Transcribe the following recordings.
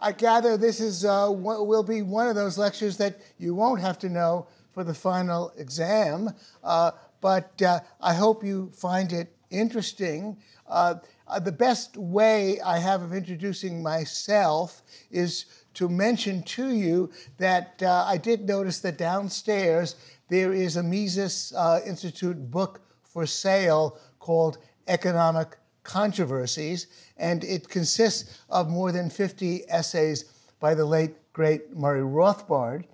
I gather this is uh, will be one of those lectures that you won't have to know for the final exam, uh, but uh, I hope you find it interesting. Uh, uh, the best way I have of introducing myself is to mention to you that uh, I did notice that downstairs there is a Mises Institute book for sale called Economic Controversies, and it consists of more than 50 essays by the late, great Murray Rothbard.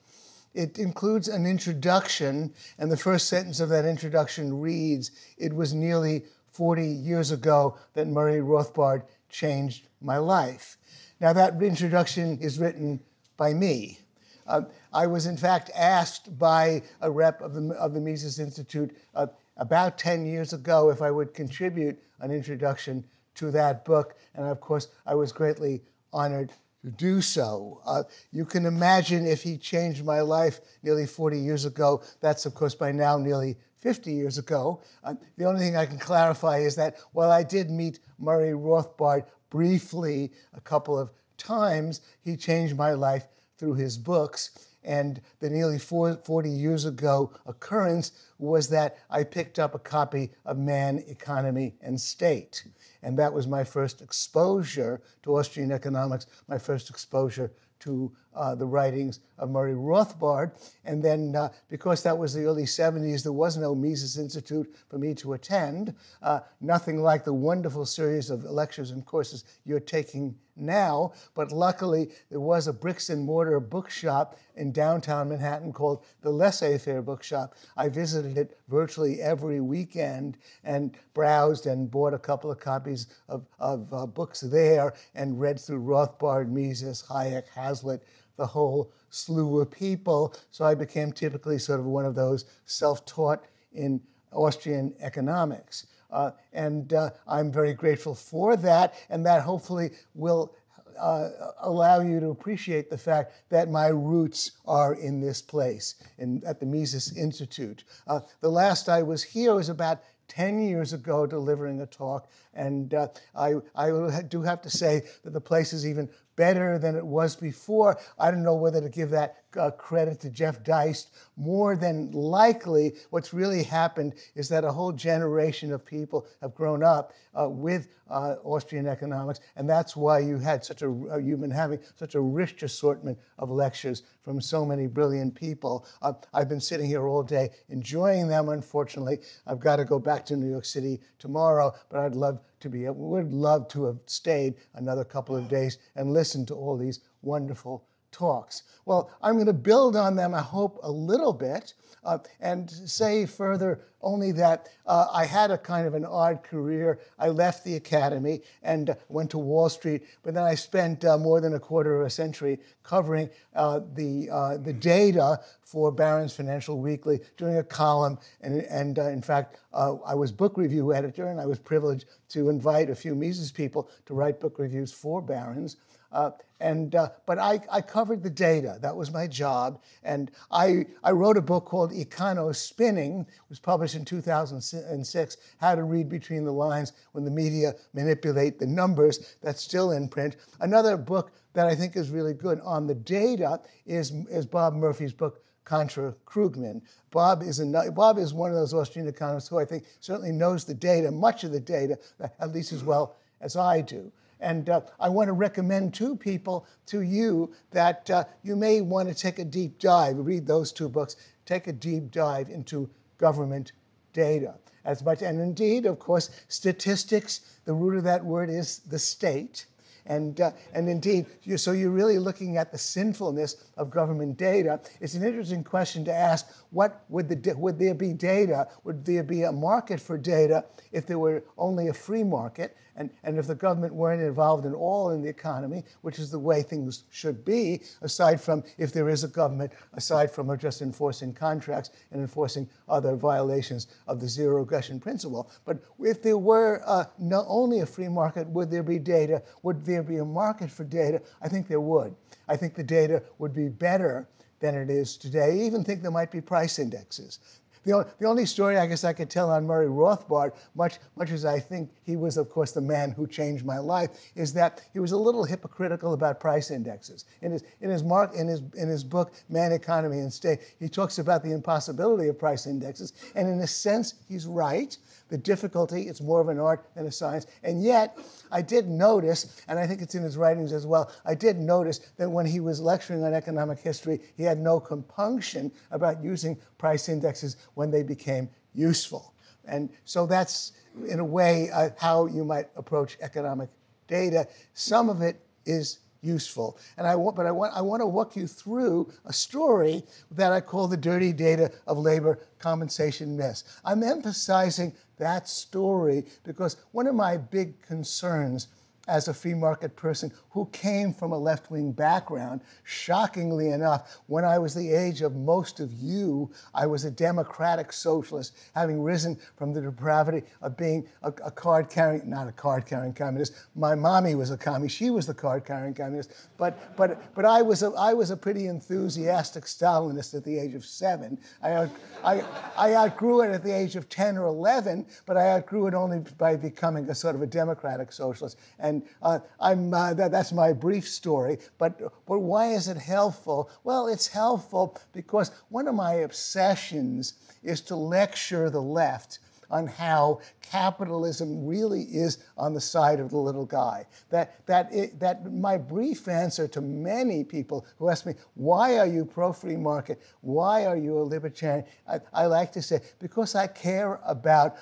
It includes an introduction, and the first sentence of that introduction reads It was nearly 40 years ago that Murray Rothbard changed my life. Now, that introduction is written by me. Uh, I was, in fact, asked by a rep of the, of the Mises Institute uh, about 10 years ago if I would contribute an introduction to that book. And of course, I was greatly honored to do so. Uh, you can imagine if he changed my life nearly 40 years ago. That's, of course, by now nearly 50 years ago. Uh, the only thing I can clarify is that while I did meet Murray Rothbard briefly a couple of times, he changed my life through his books. And the nearly 40 years ago occurrence was that I picked up a copy of Man, Economy, and State. And that was my first exposure to Austrian economics, my first exposure to uh, the writings of Murray Rothbard. And then, uh, because that was the early 70s, there was no Mises Institute for me to attend. Uh, nothing like the wonderful series of lectures and courses you're taking now. But luckily, there was a bricks and mortar bookshop in downtown Manhattan called the Laissez Faire Bookshop. I visited it virtually every weekend and browsed and bought a couple of copies of, of uh, books there and read through Rothbard, Mises, Hayek, Hazlitt, the whole slew of people. So I became typically sort of one of those self taught in Austrian economics. Uh, and uh, I'm very grateful for that, and that hopefully will uh, allow you to appreciate the fact that my roots are in this place, in, at the Mises Institute. Uh, the last I was here was about 10 years ago delivering a talk, and uh, I, I do have to say that the place is even better than it was before. I don't know whether to give that uh, credit to Jeff Deist. More than likely, what's really happened is that a whole generation of people have grown up uh, with uh, Austrian economics, and that's why you had such a uh, you've been having such a rich assortment of lectures from so many brilliant people. Uh, I've been sitting here all day enjoying them. Unfortunately, I've got to go back to New York City tomorrow, but I'd love to be would love to have stayed another couple of days and listened to all these wonderful talks. Well, I'm going to build on them, I hope, a little bit, uh, and say further only that uh, I had a kind of an odd career. I left the academy and uh, went to Wall Street, but then I spent uh, more than a quarter of a century covering uh, the, uh, the data for Barron's Financial Weekly, doing a column, and, and in fact, I was book review editor, and I was privileged to invite a few Mises people to write book reviews for Barron's. Uh, and, uh, but I, I covered the data. That was my job. And I, I wrote a book called Econospinning. It was published in 2006, How to Read Between the Lines When the Media Manipulate the Numbers. That's still in print. Another book that I think is really good on the data is, is Bob Murphy's book, Contra Krugman. Bob is, a, Bob is one of those Austrian economists who I think certainly knows the data, much of the data, at least as well as I do. And uh, I want to recommend to people, to you, that uh, you may want to take a deep dive, read those two books, take a deep dive into government data as much. And indeed, of course, statistics, the root of that word is the state. And, uh, and indeed, you, so you're really looking at the sinfulness of government data. It's an interesting question to ask what would, the, would there be data? Would there be a market for data if there were only a free market? And, and if the government weren't involved at all in the economy, which is the way things should be, aside from if there is a government, aside from just enforcing contracts and enforcing other violations of the zero aggression principle. But if there were uh, not only a free market, would there be data? Would there be a market for data? I think there would. I think the data would be better than it is today. I even think there might be price indexes the, the only story I guess I could tell on Murray Rothbard, much, much as I think he was, of course, the man who changed my life, is that he was a little hypocritical about price indexes. In his, in his, mark, in his, in his book, Man, Economy, and State, he talks about the impossibility of price indexes. And in a sense, he's right the difficulty. It's more of an art than a science. And yet, I did notice, and I think it's in his writings as well, I did notice that when he was lecturing on economic history, he had no compunction about using price indexes when they became useful. And so that's, in a way, uh, how you might approach economic data. Some of it is useful. And I want, but I want, I want to walk you through a story that I call the dirty data of labor compensation myths. I'm emphasizing that story because one of my big concerns as a free market person who came from a left wing background. Shockingly enough, when I was the age of most of you, I was a democratic socialist, having risen from the depravity of being a, a card carrying, not a card carrying communist. My mommy was a communist, she was the card carrying communist. But, but, but I, was a, I was a pretty enthusiastic Stalinist at the age of seven. I, I, I outgrew it at the age of 10 or 11, but I outgrew it only by becoming a sort of a democratic socialist. And and uh, I'm, uh, that, that's my brief story. But, but why is it helpful? Well, it's helpful because one of my obsessions is to lecture the left on how capitalism really is on the side of the little guy. That, that, it, that my brief answer to many people who ask me, why are you pro free market? Why are you a libertarian? I, I like to say, because I care about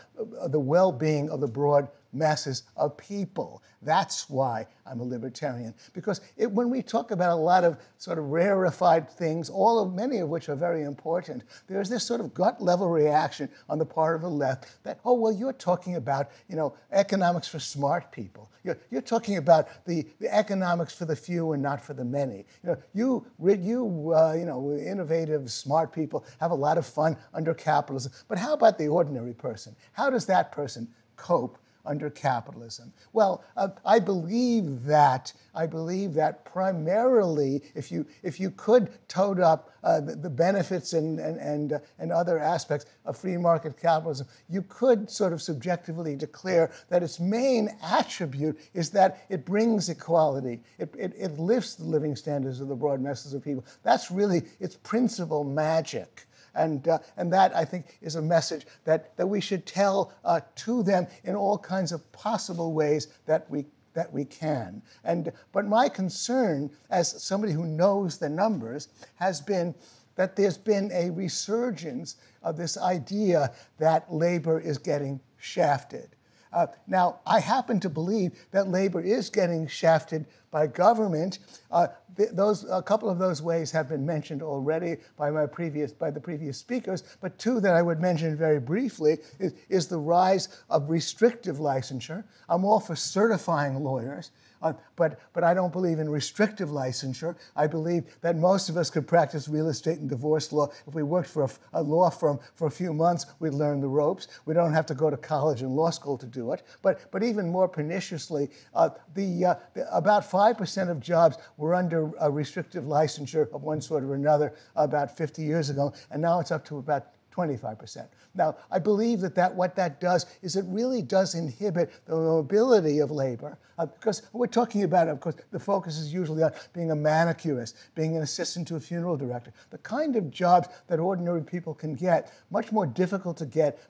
the well being of the broad masses of people. That's why I'm a libertarian. Because it, when we talk about a lot of sort of rarefied things, all of many of which are very important, there's this sort of gut level reaction on the part of the left that, oh, well, you're talking about, you know, economics for smart people. You're, you're talking about the, the economics for the few and not for the many. You know, you, you, uh, you know, innovative, smart people have a lot of fun under capitalism. But how about the ordinary person? How does that person cope under capitalism? Well, uh, I believe that. I believe that primarily, if you if you could tote up uh, the, the, benefits and and and, uh, and other aspects of free market capitalism, you could sort of subjectively declare that its main attribute is that it brings equality. It, it, it lifts the living standards of the broad masses of people. That's really its principal magic. And, uh, and that, I think, is a message that, that we should tell uh, to them in all kinds of possible ways that we, that we can. And, but my concern, as somebody who knows the numbers, has been that there's been a resurgence of this idea that labor is getting shafted. Uh, now, I happen to believe that labor is getting shafted by government. Uh, th- those, a couple of those ways have been mentioned already by, my previous, by the previous speakers, but two that I would mention very briefly is, is the rise of restrictive licensure. I'm all for certifying lawyers. Uh, but, but I don't believe in restrictive licensure. I believe that most of us could practice real estate and divorce law. If we worked for a, a law firm for a few months, we'd learn the ropes. We don't have to go to college and law school to do it. But, but even more perniciously, uh, the, uh, the, about 5% of jobs were under a restrictive licensure of one sort or another about 50 years ago, and now it's up to about 25%. Now, I believe that, that what that does is it really does inhibit the mobility of labor, uh, because we're talking about, of course, the focus is usually on being a manicurist, being an assistant to a funeral director, the kind of jobs that ordinary people can get, much more difficult to get,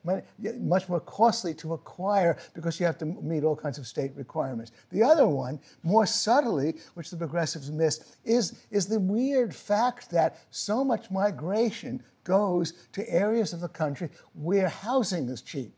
much more costly to acquire because you have to meet all kinds of state requirements. The other one, more subtly, which the progressives miss, is, is the weird fact that so much migration goes to areas of the country where housing is cheap.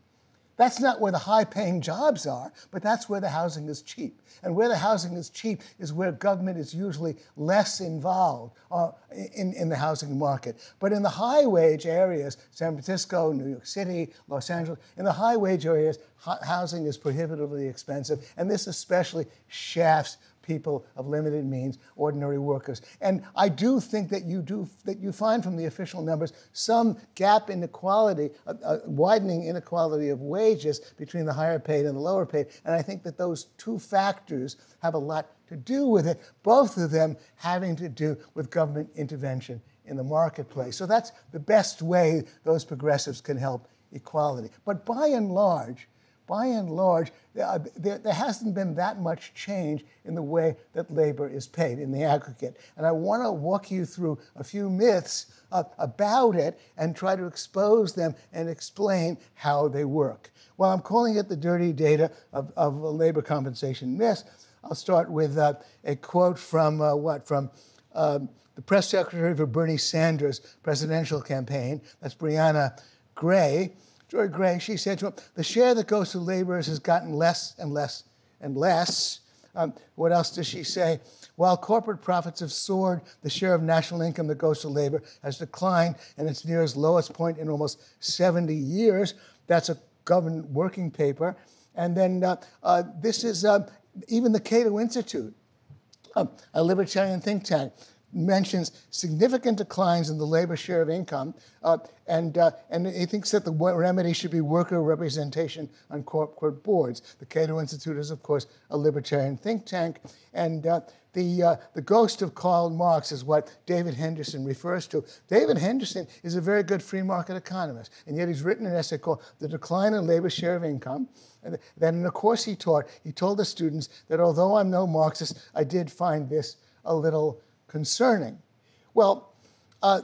That's not where the high paying jobs are, but that's where the housing is cheap. And where the housing is cheap is where government is usually less involved uh, in, in the housing market. But in the high wage areas, San Francisco, New York City, Los Angeles, in the high wage areas, housing is prohibitively expensive. And this especially shafts people of limited means, ordinary workers. And I do think that you do that you find from the official numbers some gap inequality, a, uh, a uh, widening inequality of wages between the higher paid and the lower paid. And I think that those two factors have a lot to do with it, both of them having to do with government intervention in the marketplace. So that's the best way those progressives can help equality. But by and large, by and large, uh, there, there, hasn't been that much change in the way that labor is paid in the aggregate. And I want to walk you through a few myths uh, about it and try to expose them and explain how they work. Well, I'm calling it the dirty data of, of labor compensation myths. I'll start with uh, a quote from uh, what? From um, the press secretary for Bernie Sanders' presidential campaign. That's Briahna Gray. Joy Gray, she said to him, the share that goes to laborers has gotten less and less and less. Um, what else does she say? While corporate profits have soared, the share of national income that goes to labor has declined, and it's near its lowest point in almost 70 years. That's a government working paper. And then uh, uh, this is uh, even the Cato Institute, um, a libertarian think tank, mentions significant declines in the labor share of income, uh, and, uh, and he thinks that the remedy should be worker representation on corporate boards. The Cato Institute is, of course, a libertarian think tank, and uh, the, uh, the ghost of Karl Marx is what David Henderson refers to. David Henderson is a very good free market economist, and yet he's written an essay called The Decline in Labor Share of Income. And then in a course he taught, he told the students that although I'm no Marxist, I did find this a little concerning. Well, uh,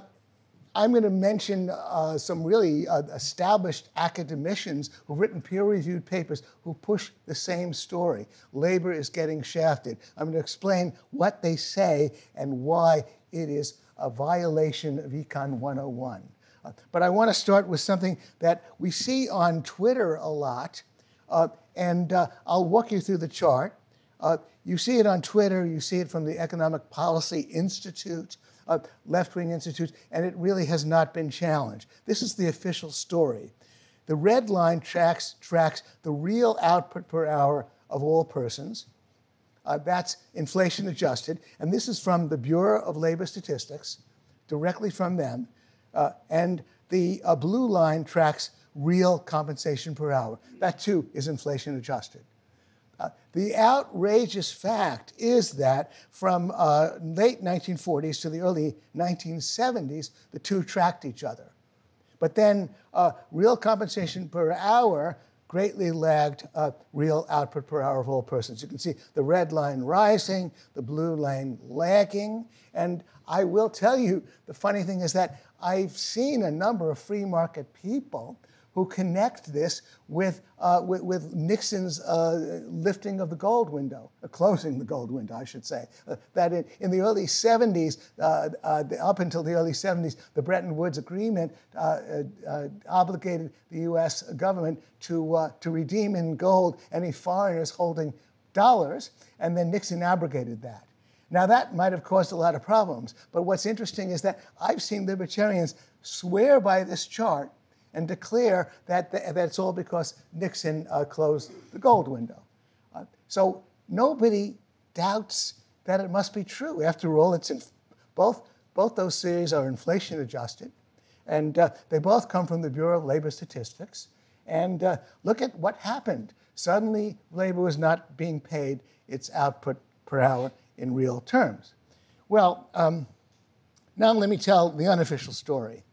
I'm going to mention uh, some really uh, established academicians who've written peer reviewed papers who push the same story. Labor is getting shafted. I'm going to explain what they say and why it is a violation of Econ 101. Uh, but I want to start with something that we see on Twitter a lot, uh, and uh, I'll walk you through the chart. Uh, you see it on Twitter, you see it from the Economic Policy Institute, uh, left wing institutes, and it really has not been challenged. This is the official story. The red line tracks, tracks the real output per hour of all persons. Uh, that's inflation adjusted. And this is from the Bureau of Labor Statistics, directly from them. Uh, and the uh, blue line tracks real compensation per hour. That too is inflation adjusted. Uh, the outrageous fact is that from uh, late 1940s to the early 1970s, the two tracked each other. But then uh, real compensation per hour greatly lagged uh, real output per hour of all persons. You can see the red line rising, the blue line lagging. And I will tell you, the funny thing is that I've seen a number of free market people who connect this with, uh, with, with, Nixon's uh, lifting of the gold window, uh, closing the gold window, I should say. Uh, that in, in, the early 70s, uh, uh, up until the early 70s, the Bretton Woods Agreement obligated the US government to, to redeem in gold any foreigners holding dollars, and then Nixon abrogated that. Now, that might have caused a lot of problems, but what's interesting is that I've seen libertarians swear by this chart and declare that, that's all because Nixon uh, closed the gold window. Uh, so nobody doubts that it must be true. After all, it's in, both, both those series are inflation adjusted, and uh, they both come from the Bureau of Labor Statistics. And uh, look at what happened. Suddenly, labor was not being paid its output per hour in real terms. Well, um, now let me tell the unofficial story.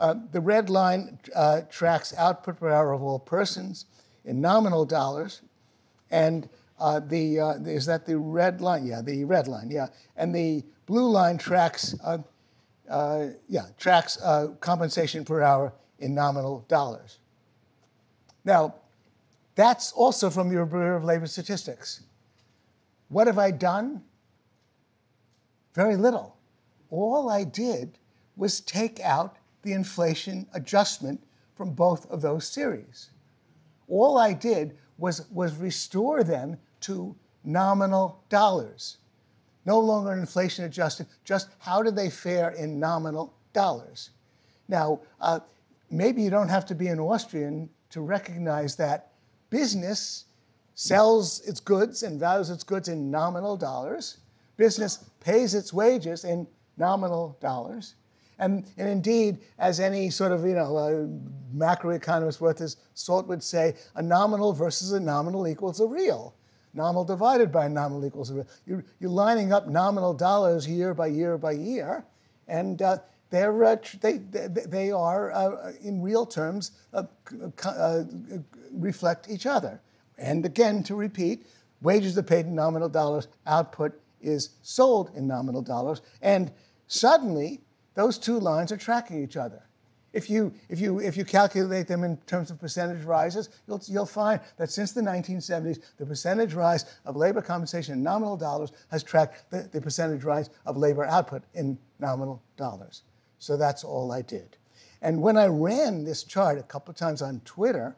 Uh, the red line uh, tracks output per hour of all persons in nominal dollars. And uh, the, uh, is that the red line? Yeah, the red line, yeah. And the blue line tracks, uh, yeah, tracks compensation per hour in nominal dollars. Now, that's also from the Bureau of Labor Statistics. What have I done? Very little. All I did was take out the inflation adjustment from both of those series. All I did was, was restore them to nominal dollars. No longer inflation adjusted, just how do they fare in nominal dollars? Now, uh, maybe you don't have to be an Austrian to recognize that business sells its goods and values its goods in nominal dollars. Business pays its wages in nominal dollars. And, and indeed, as any sort of you know uh, macroeconomist worth his salt would say, a nominal versus a nominal equals a real. Nominal divided by nominal equals a real. You're, you're lining up nominal dollars year by year by year, and uh, they're, uh, they, they, they are, uh, in real terms, uh, uh, reflect each other. And again, to repeat, wages are paid in nominal dollars, output is sold in nominal dollars, and suddenly those two lines are tracking each other. If you, if, you, if you calculate them in terms of percentage rises, you'll, you'll find that since the 1970s, the percentage rise of labor compensation in nominal dollars has tracked the, the percentage rise of labor output in nominal dollars. So that's all I did. And when I ran this chart a couple of times on Twitter,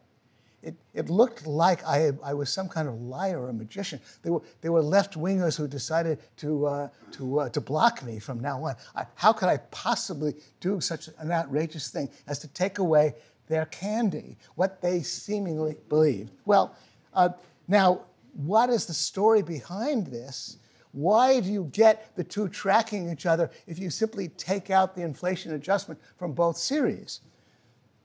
it, it looked like I, I was some kind of liar or magician. They were, they were left wingers who decided to, uh, to, uh, to block me from now on. I, how could I possibly do such an outrageous thing as to take away their candy, what they seemingly believed? Well, uh, now, what is the story behind this? Why do you get the two tracking each other if you simply take out the inflation adjustment from both series?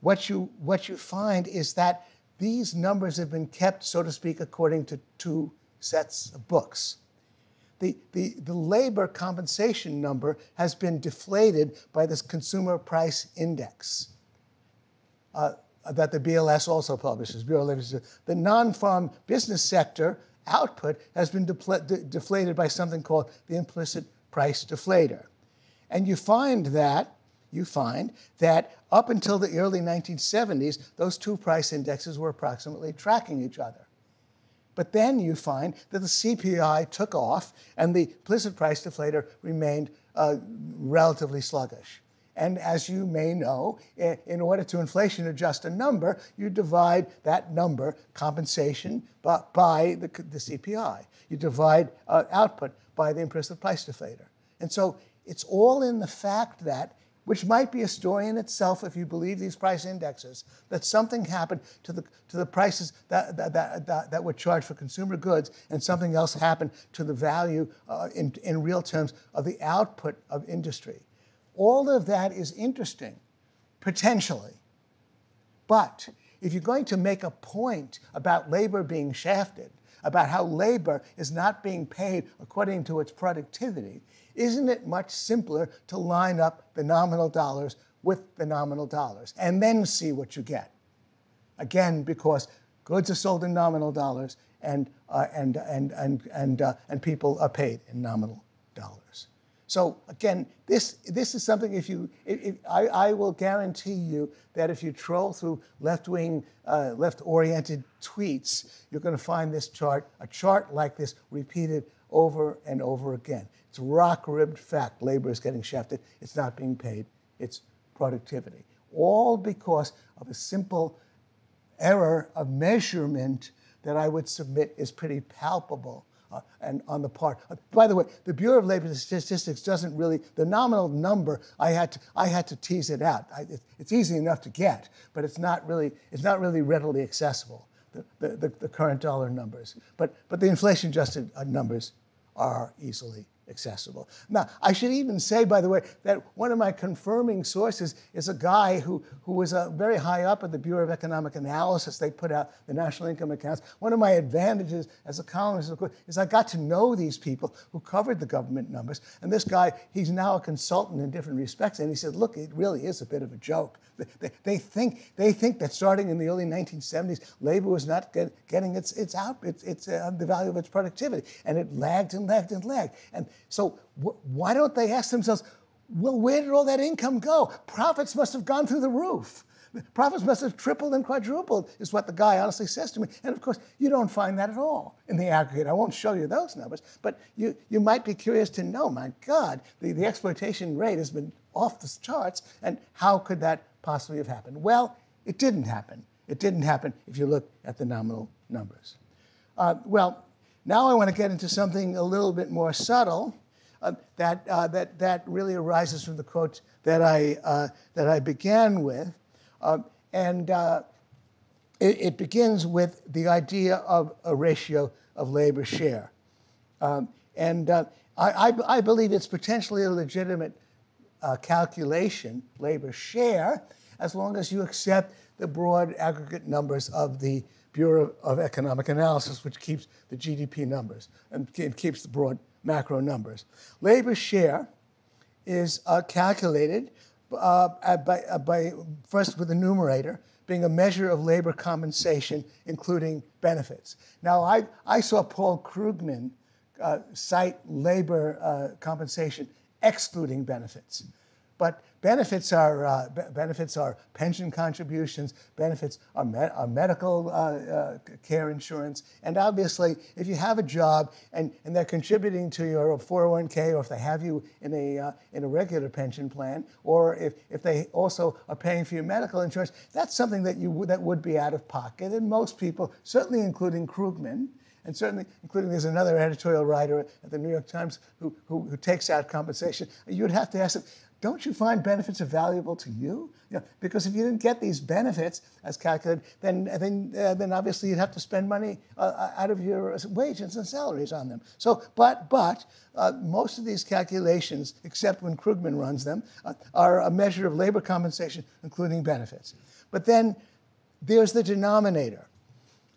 What you, what you find is that these numbers have been kept, so to speak, according to two sets of books. The, the, the labor compensation number has been deflated by this consumer price index uh, that the BLS also publishes, Bureau of Labor The non-farm business sector output has been de deflated by something called the implicit price deflator. And you find that you find that up until the early 1970s, those two price indexes were approximately tracking each other. But then you find that the CPI took off and the implicit price deflator remained uh, relatively sluggish. And as you may know, in order to inflation adjust a number, you divide that number, compensation, by the, the CPI. You divide uh, output by the implicit price deflator. And so it's all in the fact that which might be a story in itself if you believe these price indexes, that something happened to the, to the prices that, that, that, that were charged for consumer goods and something else happened to the value uh, in, in real terms of the output of industry. All of that is interesting, potentially. But if you're going to make a point about labor being shafted, about how labor is not being paid according to its productivity, isn't it much simpler to line up the nominal dollars with the nominal dollars and then see what you get? Again, because goods are sold in nominal dollars and, uh, and, and, and, and, uh, and people are paid in nominal dollars. So again, this, this is something if you, I, I, will guarantee you that if you troll through left-wing, uh, left-oriented tweets, you're going to find this chart, a chart like this repeated over and over again. It's rock-ribbed fact. Labor is getting shafted. It's not being paid. It's productivity. All because of a simple error of measurement that I would submit is pretty palpable uh, and on the part. Uh, by the way, the Bureau of Labor Statistics doesn't really the nominal number. I had to I had to tease it out. I, it, it's easy enough to get, but it's not really it's not really readily accessible. The, the, the current dollar numbers, but but the inflation adjusted uh, numbers are easily accessible. Now, I should even say, by the way, that one of my confirming sources is a guy who, who was uh, very high up at the Bureau of Economic Analysis. They put out the national income accounts. One of my advantages as a columnist is I got to know these people who covered the government numbers. And this guy, he's now a consultant in different respects. And he said, look, it really is a bit of a joke. They, they think, they think that starting in the early 1970s, labor was not get, getting its, its out, its, its, uh, the value of its productivity. And it lagged and lagged and lagged. And so why don't they ask themselves, well, where did all that income go? Profits must have gone through the roof. Profits must have tripled and quadrupled, is what the guy honestly says to me. And of course, you don't find that at all in the aggregate. I won't show you those numbers, but you, you might be curious to know, my God, the, the exploitation rate has been off the charts, and how could that possibly have happened? Well, it didn't happen. It didn't happen if you look at the nominal numbers. Uh, well, now I want to get into something a little bit more subtle uh, that, uh, that, that really arises from the quote that I, uh, that I began with. Uh, and uh, it, it, begins with the idea of a ratio of labor share. Um, and uh, I, I, I, believe it's potentially a legitimate calculation, labor share, as long as you accept the broad aggregate numbers of the Bureau of Economic Analysis, which keeps the GDP numbers and keeps the broad macro numbers. Labor share is uh, calculated uh, by, uh, by, first with the numerator being a measure of labor compensation, including benefits. Now, I, I saw Paul Krugman uh, cite labor uh, compensation excluding benefits. But benefits are, uh, benefits are pension contributions, benefits are, me are medical uh, uh, care insurance, and obviously, if you have a job and, and they're contributing to your 401k, or if they have you in a, uh, in a regular pension plan, or if, if they also are paying for your medical insurance, that's something that, you, that would be out of pocket. And most people, certainly including Krugman, and certainly including there's another editorial writer at the New York Times who, who, who takes out compensation, you'd have to ask them, don't you find benefits are valuable to you? Yeah, because if you didn't get these benefits as calculated, then then uh, then obviously you'd have to spend money uh, uh out of your wages and salaries on them. So, but but uh, most of these calculations, except when Krugman runs them, uh, are a measure of labor compensation, including benefits. But then there's the denominator.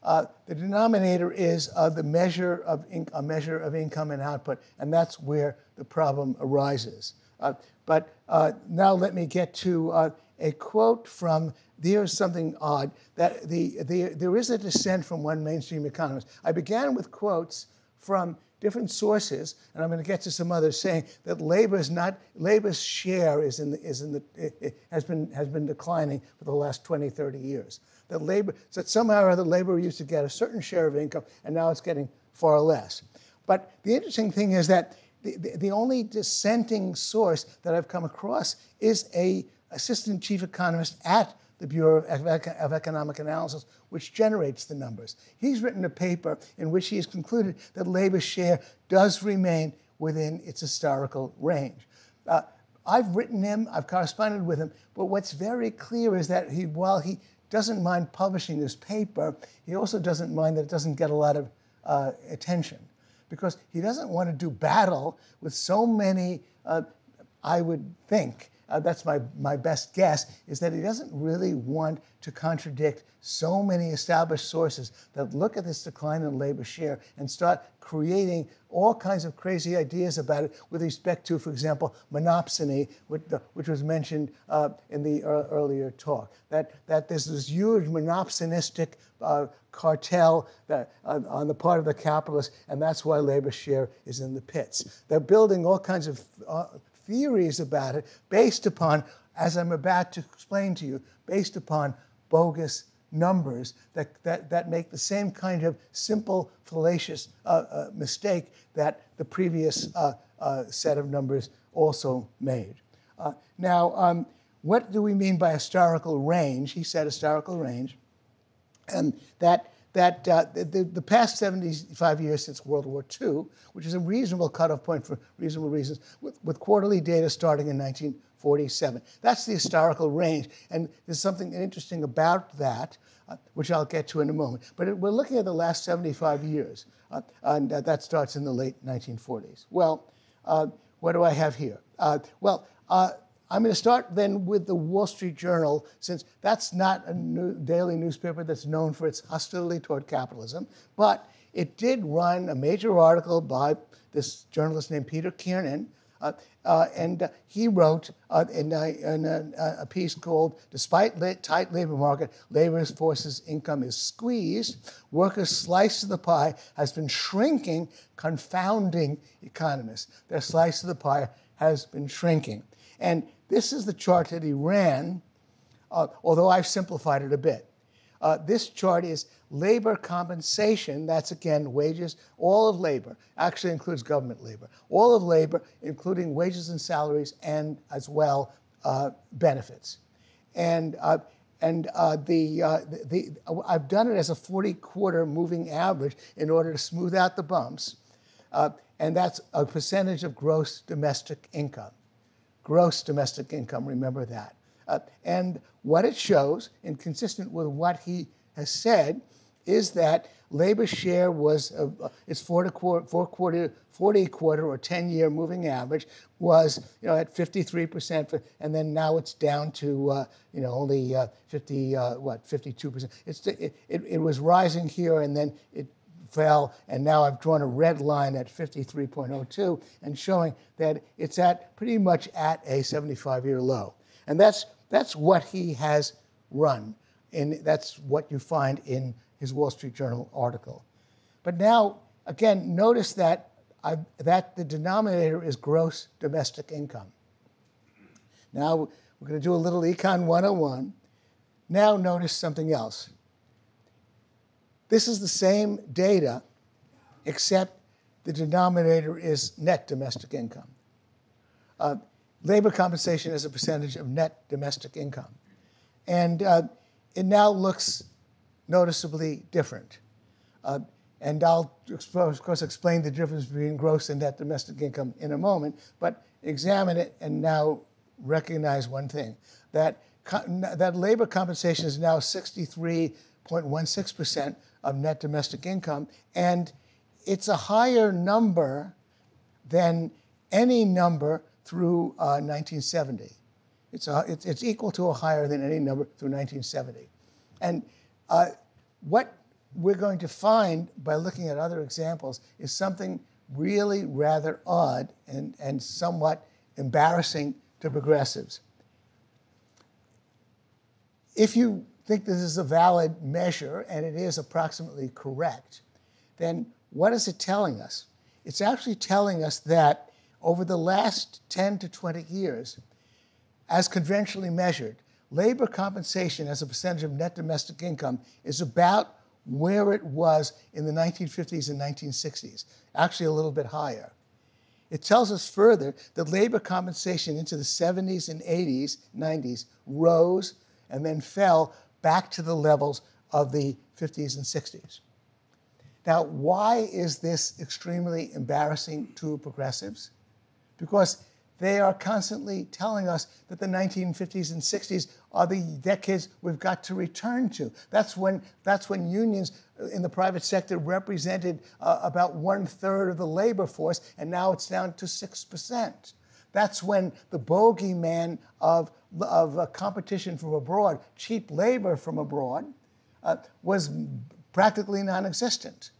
Uh, the denominator is uh, the measure of a measure of income and output, and that's where the problem arises. Uh, but uh, now let me get to uh, a quote from There's Something Odd, that the, the, there is a dissent from one mainstream economist. I began with quotes from different sources, and I'm going to get to some others saying that labor is not labor's share is in the, is in the it, it has been has been declining for the last 20, 30 years. That labor that somehow or other labor used to get a certain share of income, and now it's getting far less. But the interesting thing is that the, the, only dissenting source that I've come across is a assistant chief economist at the Bureau of, Economic Analysis, which generates the numbers. He's written a paper in which he has concluded that labor's share does remain within its historical range. Uh, I've written him, I've corresponded with him, but what's very clear is that he, while he doesn't mind publishing this paper, he also doesn't mind that it doesn't get a lot of uh, attention because he doesn't want to do battle with so many, uh, I would think, uh, that's my, my best guess, is that he doesn't really want to contradict so many established sources that look at this decline in labor share and start creating all kinds of crazy ideas about it with respect to, for example, monopsony, which, which was mentioned uh, in the earlier talk. That, that there's this huge monopsonistic uh, cartel that, uh, on the part of the capitalists, and that's why labor share is in the pits. They're building all kinds of uh, theories about it based upon, as I'm about to explain to you, based upon bogus numbers that, that, that make the same kind of simple, fallacious uh, uh, mistake that the previous uh, uh set of numbers also made. Uh, now, um, what do we mean by historical range? He said historical range. And that that uh, the, the, past 75 years since World War II, which is a reasonable cutoff point for reasonable reasons, with, with quarterly data starting in 1947. That's the historical range. And there's something interesting about that, uh, which I'll get to in a moment. But it, we're looking at the last 75 years, uh, and uh, that starts in the late 1940s. Well, uh, what do I have here? Uh, well, I'm going to start then with the Wall Street Journal, since that's not a new daily newspaper that's known for its hostility toward capitalism, but it did run a major article by this journalist named Peter Kiernan. Uh, uh, and uh, he wrote uh, in, in a, a, piece called Despite la- Tight Labor Market, Labor Force's Income is Squeezed, Workers' Slice of the Pie has been shrinking, confounding economists. Their slice of the pie has been shrinking. And this is the chart that he ran, uh, although I've simplified it a bit. Uh, this chart is labor compensation. That's again wages, all of labor, actually includes government labor, all of labor, including wages and salaries, and as well uh, benefits. And uh, and uh, the, uh, the, the, I've done it as a 40 quarter moving average in order to smooth out the bumps. Uh, and that's a percentage of gross domestic income gross domestic income, remember that. Uh, and what it shows, and consistent with what he has said, is that labor share was uh, its four, quarter, four quarter, 40 quarter or 10 year moving average was you know at 53 percent, and then now it's down to uh, you know only uh, 50 uh, what 52 percent. It's it, it, it was rising here and then it fell, and now I've drawn a red line at 53.02 and showing that it's at pretty much at a 75 year low. And that's, that's what he has run. And that's what you find in his Wall Street Journal article. But now, again, notice that, I, that the denominator is gross domestic income. Now, we're going to do a little Econ 101. Now, notice something else. This is the same data, except the denominator is net domestic income. Uh, labor compensation as a percentage of net domestic income. And uh, it now looks noticeably different. Uh, and I'll, of course, explain the difference between gross and net domestic income in a moment, but examine it and now recognize one thing that, that labor compensation is now 63.16% of net domestic income, and it's a higher number than any number through uh, 1970. It's, a, it's, it's, equal to or higher than any number through 1970. And uh, what we're going to find by looking at other examples is something really rather odd and, and somewhat embarrassing to progressives. If you think this is a valid measure and it is approximately correct, then what is it telling us? It's actually telling us that over the last 10 to 20 years, as conventionally measured, labor compensation as a percentage of net domestic income is about where it was in the 1950s and 1960s, actually a little bit higher. It tells us further that labor compensation into the 70s and 80s, 90s rose and then fell back to the levels of the 50s and 60s. Now, why is this extremely embarrassing to progressives? Because they are constantly telling us that the 1950s and 60s are the decades we've got to return to. That's when, that's when unions in the private sector represented uh, about one third of the labor force, and now it's down to 6%. That's when the bogeyman of, of uh, competition from abroad, cheap labor from abroad, uh, was practically non existent.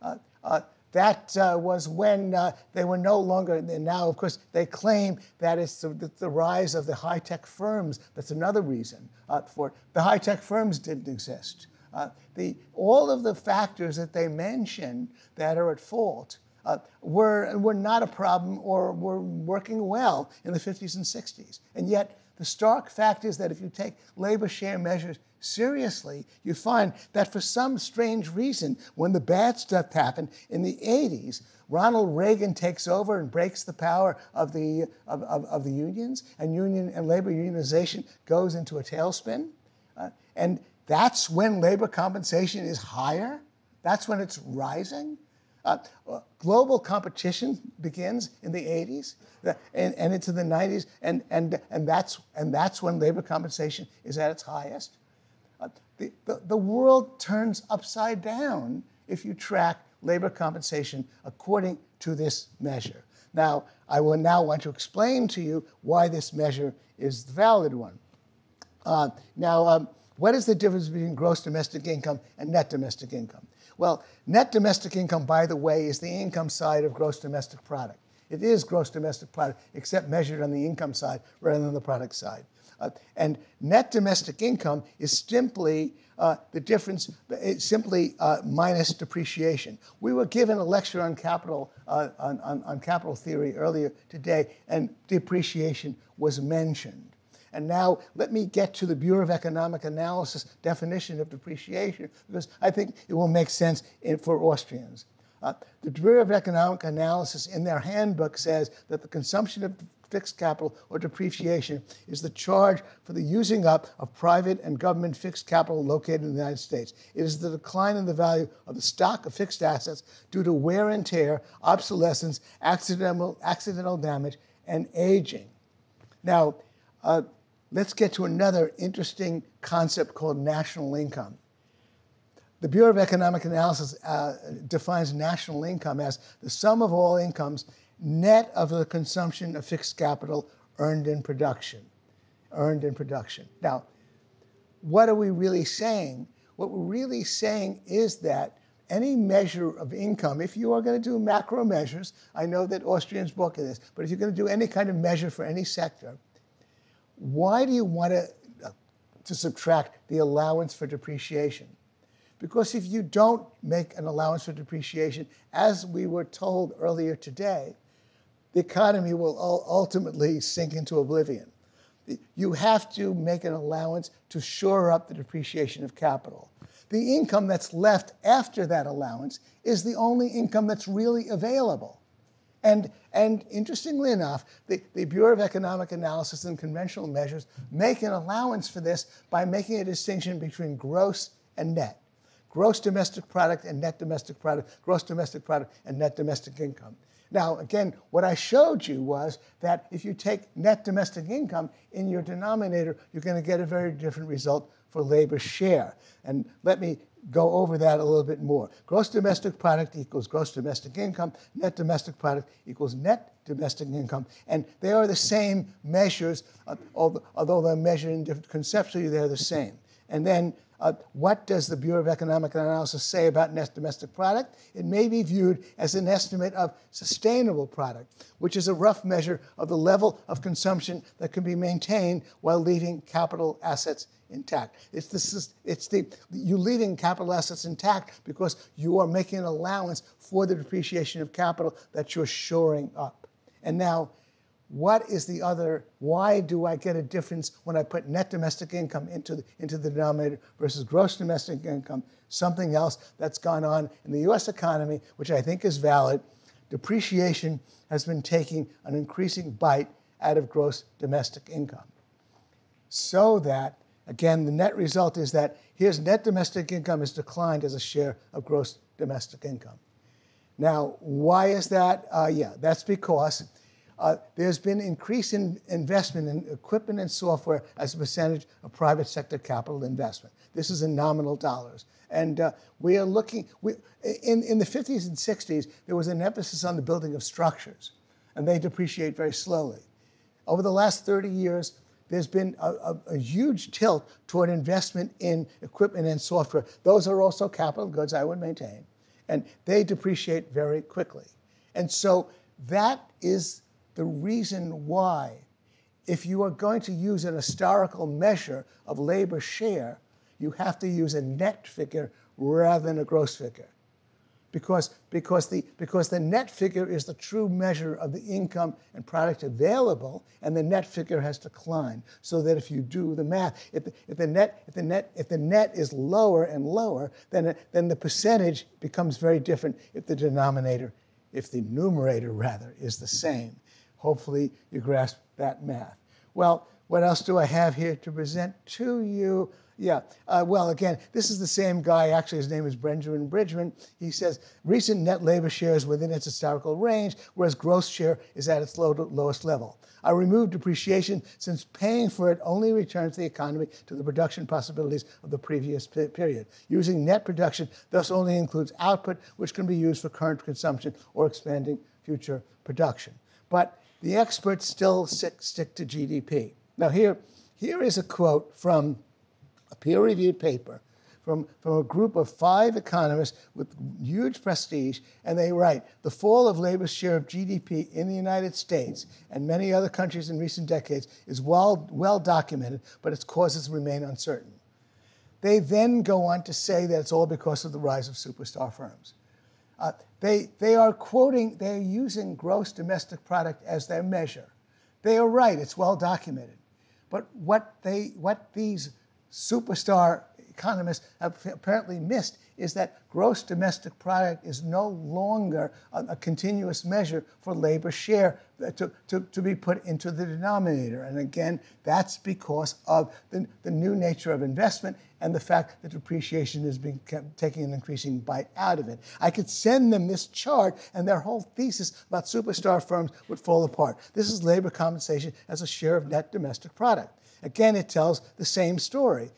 Uh, uh, that uh, was when they were no longer, and now, of course, they claim that it's the, the rise of the high tech firms. That's another reason for it. The high tech firms didn't exist. The, all of the factors that they mention that are at fault uh, were, were not a problem or were working well in the 50s and 60s. And yet, the stark fact is that if you take labor share measures seriously, you find that for some strange reason, when the bad stuff happened in the 80s, Ronald Reagan takes over and breaks the power of the, of, of, of the unions, and union and labor unionization goes into a tailspin. Uh, and that's when labor compensation is higher. That's when it's rising. Uh, global competition begins in the 80s uh, and, and into the 90s, and, and, and, that's, and that's when labor compensation is at its highest. Uh, the, the, the world turns upside down if you track labor compensation according to this measure. Now, I will now want to explain to you why this measure is the valid one. Uh, now, um, what is the difference between gross domestic income and net domestic income? Well, net domestic income, by the way, is the income side of gross domestic product. It is gross domestic product, except measured on the income side rather than the product side. Uh, and net domestic income is simply uh, the difference, simply uh, minus depreciation. We were given a lecture on capital, uh, on, on, on capital theory earlier today, and depreciation was mentioned. And now let me get to the Bureau of Economic Analysis definition of depreciation, because I think it will make sense in, for Austrians. Uh, the Bureau of Economic Analysis in their handbook says that the consumption of fixed capital or depreciation is the charge for the using up of private and government fixed capital located in the United States. It is the decline in the value of the stock of fixed assets due to wear and tear, obsolescence, accidental, accidental damage, and aging. Now, uh, let's get to another interesting concept called national income. The Bureau of Economic Analysis uh, defines national income as the sum of all incomes net of the consumption of fixed capital earned in production. Earned in production. Now, what are we really saying? What we're really saying is that any measure of income, if you are going to do macro measures, I know that Austrians book this, but if you're going to do any kind of measure for any sector, why do you want to, uh, to subtract the allowance for depreciation? Because if you don't make an allowance for depreciation, as we were told earlier today, the economy will ultimately sink into oblivion. You have to make an allowance to shore up the depreciation of capital. The income that's left after that allowance is the only income that's really available. And, and interestingly enough, the, the Bureau of Economic Analysis and conventional measures make an allowance for this by making a distinction between gross and net gross domestic product and net domestic product, gross domestic product and net domestic income. Now, again, what I showed you was that if you take net domestic income in your denominator, you're going to get a very different result for labor share. And let me go over that a little bit more. Gross domestic product equals gross domestic income, net domestic product equals net domestic income, and they are the same measures, although they're measured in different, conceptually, they're the same. And then uh, what does the Bureau of Economic Analysis say about net domestic product? It may be viewed as an estimate of sustainable product, which is a rough measure of the level of consumption that can be maintained while leaving capital assets intact. It's, the, it's the, you leaving capital assets intact because you are making an allowance for the depreciation of capital that you're shoring up. And now, what is the other, why do I get a difference when I put net domestic income into the, into the denominator versus gross domestic income? Something else that's gone on in the US economy, which I think is valid. Depreciation has been taking an increasing bite out of gross domestic income. So that, again, the net result is that here's net domestic income has declined as a share of gross domestic income. Now, why is that? Uh, yeah, that's because uh, there's been increase in investment in equipment and software as a percentage of private sector capital investment. This is in nominal dollars. And uh, we are looking, we, in, in the 50s and 60s, there was an emphasis on the building of structures, and they depreciate very slowly. Over the last 30 years, there's been a, a, a, huge tilt toward investment in equipment and software. Those are also capital goods, I would maintain, and they depreciate very quickly. And so that is the reason why, if you are going to use an historical measure of labor share, you have to use a net figure rather than a gross figure. Because, because, the, because the net figure is the true measure of the income and product available, and the net figure has declined. So that if you do the math, if the, if the, net, if the, net, if the net is lower and lower, then, then the percentage becomes very different if the denominator, if the numerator rather, is the same. Hopefully you grasp that math. Well, what else do I have here to present to you? Yeah, uh, well, again, this is the same guy. Actually, his name is Benjamin Bridgman. He says recent net labor share is within its historical range, whereas gross share is at its low lowest level. I removed depreciation since paying for it only returns the economy to the production possibilities of the previous period. Using net production thus only includes output, which can be used for current consumption or expanding future production. But the experts still stick, stick to GDP. Now, here, here is a quote from a peer reviewed paper from, from a group of five economists with huge prestige, and they write The fall of labor's share of GDP in the United States and many other countries in recent decades is well, well documented, but its causes remain uncertain. They then go on to say that it's all because of the rise of superstar firms. Uh, they, they are quoting, they're using gross domestic product as their measure. They are right, it's well documented. But what, they, what these superstar economists have apparently missed is that gross domestic product is no longer a, a continuous measure for labor share to, to, to, be put into the denominator. And again, that's because of the, the new nature of investment and the fact that depreciation is taking an increasing bite out of it. I could send them this chart, and their whole thesis about superstar firms would fall apart. This is labor compensation as a share of net domestic product. Again, it tells the same story.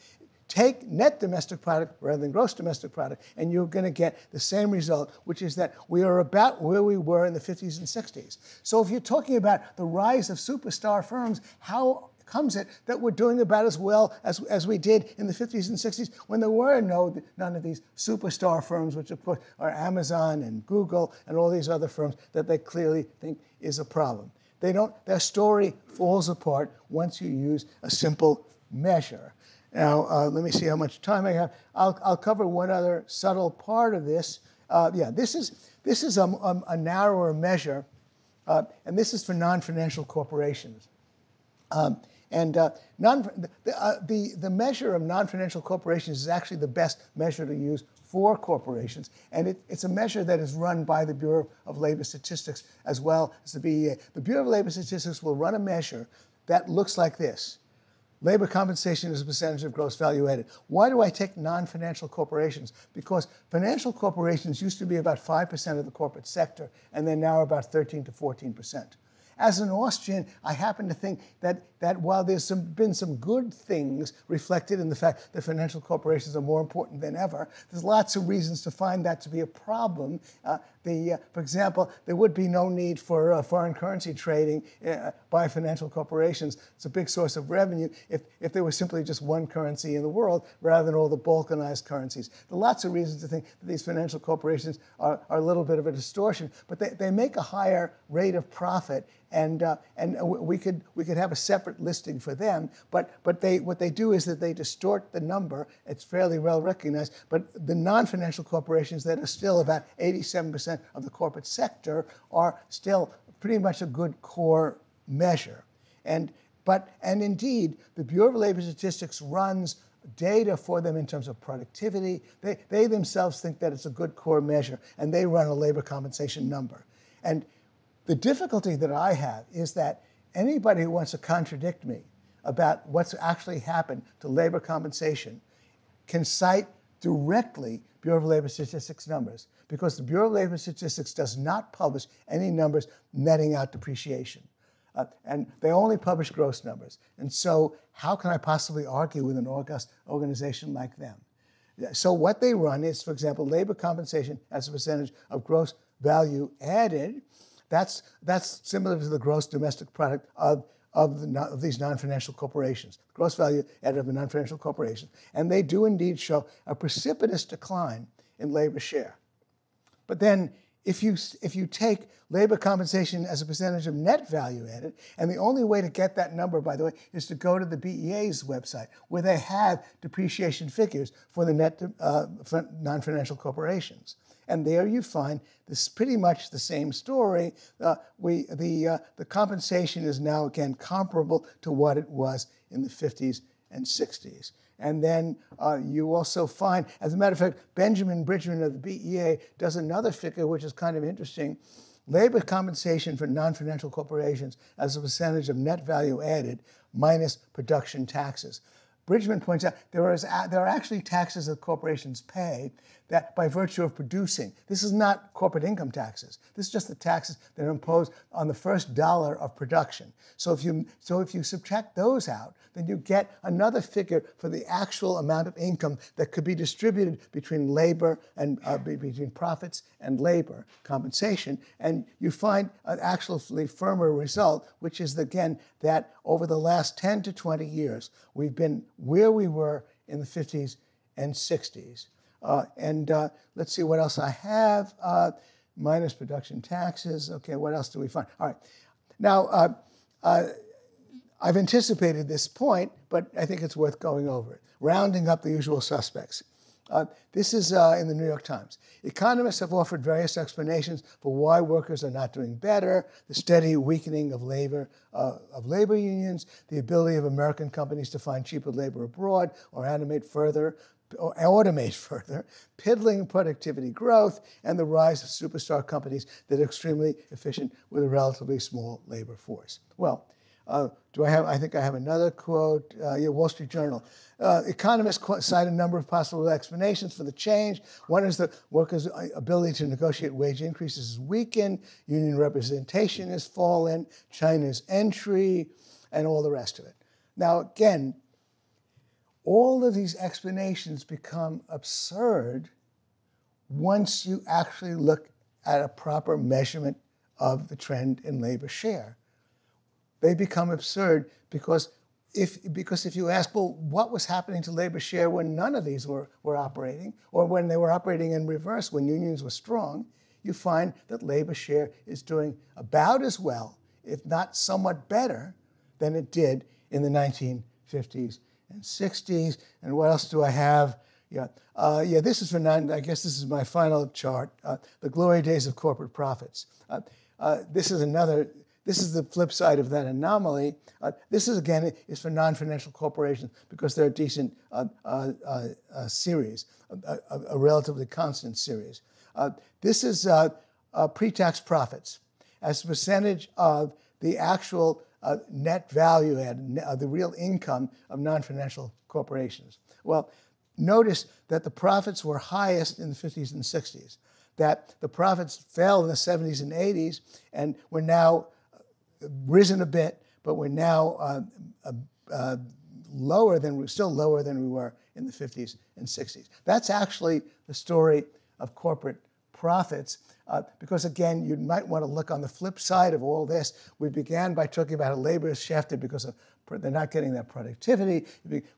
Take net domestic product rather than gross domestic product, and you're going to get the same result, which is that we are about where we were in the 50s and 60s. So if you're talking about the rise of superstar firms, how comes it that we're doing about as well as, as we did in the 50s and 60s when there were no none of these superstar firms, which of course are Amazon and Google and all these other firms that they clearly think is a problem. They don't, their story falls apart once you use a simple measure. Now, uh, let me see how much time I have. I'll, I'll cover one other subtle part of this. Uh, yeah, this is, this is a, a, a narrower measure, uh, and this is for non financial corporations. Um, and uh, non, the, uh, the, the measure of non financial corporations is actually the best measure to use for corporations. And it, it's a measure that is run by the Bureau of Labor Statistics as well as the BEA. The Bureau of Labor Statistics will run a measure that looks like this. Labor compensation is a percentage of gross value added. Why do I take non financial corporations? Because financial corporations used to be about 5% of the corporate sector, and they're now about 13 to 14%. As an Austrian, I happen to think that, that while there's some, been some good things reflected in the fact that financial corporations are more important than ever, there's lots of reasons to find that to be a problem. Uh, the, uh, for example, there would be no need for uh, foreign currency trading uh, by financial corporations. It's a big source of revenue if, if there was simply just one currency in the world rather than all the balkanized currencies. There are lots of reasons to think that these financial corporations are, are a little bit of a distortion, but they, they make a higher rate of profit and uh, and we could we could have a separate listing for them. But but they what they do is that they distort the number. It's fairly well recognized. But the non-financial corporations that are still about 87% of the corporate sector are still pretty much a good core measure. And but and indeed, the Bureau of Labor Statistics runs data for them in terms of productivity. They, they themselves think that it's a good core measure, and they run a labor compensation number. And the difficulty that I have is that anybody who wants to contradict me about what's actually happened to labor compensation can cite directly Bureau of Labor Statistics numbers because the Bureau of Labor Statistics does not publish any numbers netting out depreciation. Uh, and they only publish gross numbers. And so, how can I possibly argue with an august organization like them? So, what they run is, for example, labor compensation as a percentage of gross value added. That's, that's similar to the gross domestic product of, of, the, of these non financial corporations, gross value added of the non financial corporations. And they do indeed show a precipitous decline in labor share. But then, if you, if you take labor compensation as a percentage of net value added, and the only way to get that number, by the way, is to go to the BEA's website, where they have depreciation figures for the net uh, non financial corporations. And there you find this pretty much the same story. Uh, we, the, uh, the compensation is now again comparable to what it was in the 50s and 60s. And then uh, you also find, as a matter of fact, Benjamin Bridgman of the BEA does another figure which is kind of interesting. Labor compensation for non financial corporations as a percentage of net value added minus production taxes. Bridgman points out there, is, there are actually taxes that corporations pay that by virtue of producing. This is not corporate income taxes. This is just the taxes that are imposed on the first dollar of production. So if you, so if you subtract those out, then you get another figure for the actual amount of income that could be distributed between labor and uh, between profits and labor compensation. And you find an actually firmer result, which is again that over the last 10 to 20 years, we've been where we were in the 50s and 60s. Uh, and uh, let's see what else I have. Uh, minus production taxes. Okay, what else do we find? All right. Now, uh, uh, I've anticipated this point, but I think it's worth going over it. Rounding up the usual suspects. Uh, this is in the New York Times. Economists have offered various explanations for why workers are not doing better: the steady weakening of labor of labor unions, the ability of American companies to find cheaper labor abroad or animate further automate further, piddling productivity growth, and the rise of superstar companies that are extremely efficient with a relatively small labor force. Well, uh, do I have? I think I have another quote. Uh, yeah, Wall Street Journal. Uh, economists cite a number of possible explanations for the change. One is the workers' ability to negotiate wage increases is weakened, union representation has fallen, China's entry, and all the rest of it. Now, again, all of these explanations become absurd once you actually look at a proper measurement of the trend in labor share. They become absurd because if because if you ask, well, what was happening to labor share when none of these were, were operating, or when they were operating in reverse, when unions were strong, you find that labor share is doing about as well, if not somewhat better, than it did in the 1950s and 60s. And what else do I have? Yeah, uh, yeah. This is for nine. I guess this is my final chart. Uh, the glory days of corporate profits. Uh, uh this is another this is the flip side of that anomaly. Uh, this is again is for non-financial corporations because they're a decent uh, series, a, a, a, relatively constant series. This is pre-tax profits as a percentage of the actual net value add, the real income of non-financial corporations. Well, notice that the profits were highest in the 50s and 60s. That the profits fell in the 70s and 80s, and we're now risen a bit, but we're now uh, uh, uh, lower than we're still lower than we were in the 50s and 60s. That's actually the story of corporate profits. Uh, because again, you might want to look on the flip side of all this. We began by talking about how labor shafted because of they're not getting their productivity.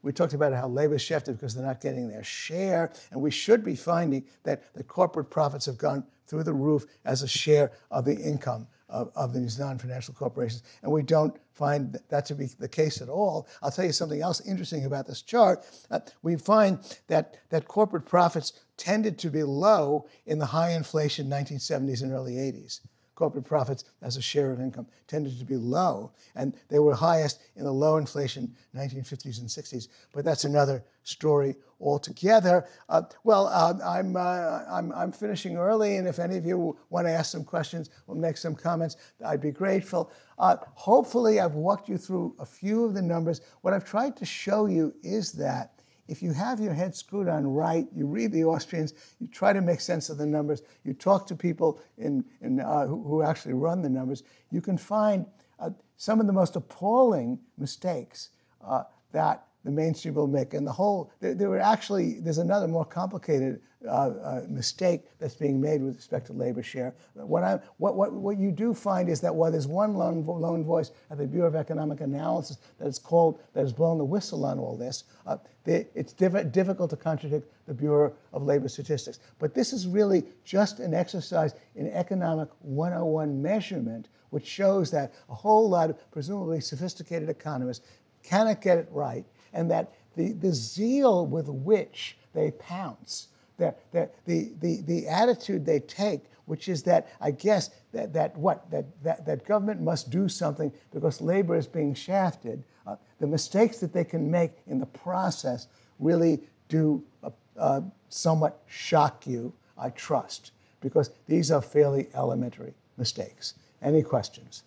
We talked about how labor shifted because they're not getting their share. And we should be finding that the corporate profits have gone through the roof as a share of the income of, of these non-financial corporations, and we don't find that to be the case at all. I'll tell you something else interesting about this chart. Uh, we find that, that corporate profits tended to be low in the high inflation 1970s and early 80s corporate profits as a share of income tended to be low, and they were highest in the low inflation 1950s and 60s. But that's another story altogether. Uh, well, uh, I'm, uh, I'm, I'm finishing early, and if any of you want to ask some questions or make some comments, I'd be grateful. Uh, hopefully, I've walked you through a few of the numbers. What I've tried to show you is that if you have your head screwed on right, you read the Austrians, you try to make sense of the numbers, you talk to people in, in, uh, who, who, actually run the numbers, you can find uh, some of the most appalling mistakes uh, that the mainstream will make. And the whole, there, there were actually, there's another more complicated uh, uh, mistake that's being made with respect to labor share. What, I, what, what, what you do find is that while there's one lone, lone voice at the Bureau of Economic Analysis that is called, that has blown the whistle on all this, uh, it's diff- difficult to contradict the Bureau of Labor Statistics. But this is really just an exercise in economic 101 measurement, which shows that a whole lot of presumably sophisticated economists cannot get it right and that the, the zeal with which they pounce, the, the, the, the, the attitude they take, which is that I guess that, that what that, that, that government must do something because labor is being shafted. Uh, the mistakes that they can make in the process really do uh, uh, somewhat shock you, I trust, because these are fairly elementary mistakes. Any questions?